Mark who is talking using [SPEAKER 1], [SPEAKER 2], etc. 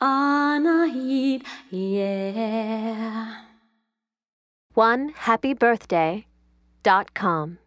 [SPEAKER 1] Anahid, yeah.
[SPEAKER 2] One happy birthday dot com.